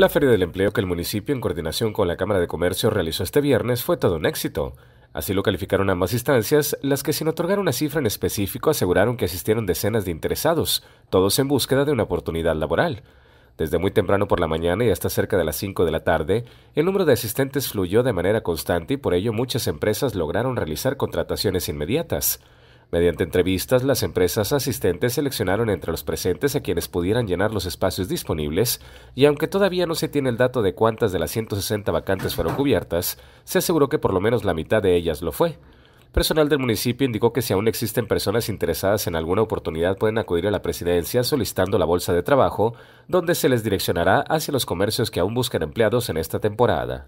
La Feria del Empleo que el municipio, en coordinación con la Cámara de Comercio, realizó este viernes fue todo un éxito. Así lo calificaron ambas instancias, las que sin otorgar una cifra en específico aseguraron que asistieron decenas de interesados, todos en búsqueda de una oportunidad laboral. Desde muy temprano por la mañana y hasta cerca de las 5 de la tarde, el número de asistentes fluyó de manera constante y por ello muchas empresas lograron realizar contrataciones inmediatas. Mediante entrevistas, las empresas asistentes seleccionaron entre los presentes a quienes pudieran llenar los espacios disponibles, y aunque todavía no se tiene el dato de cuántas de las 160 vacantes fueron cubiertas, se aseguró que por lo menos la mitad de ellas lo fue. Personal del municipio indicó que si aún existen personas interesadas en alguna oportunidad pueden acudir a la presidencia solicitando la bolsa de trabajo, donde se les direccionará hacia los comercios que aún buscan empleados en esta temporada.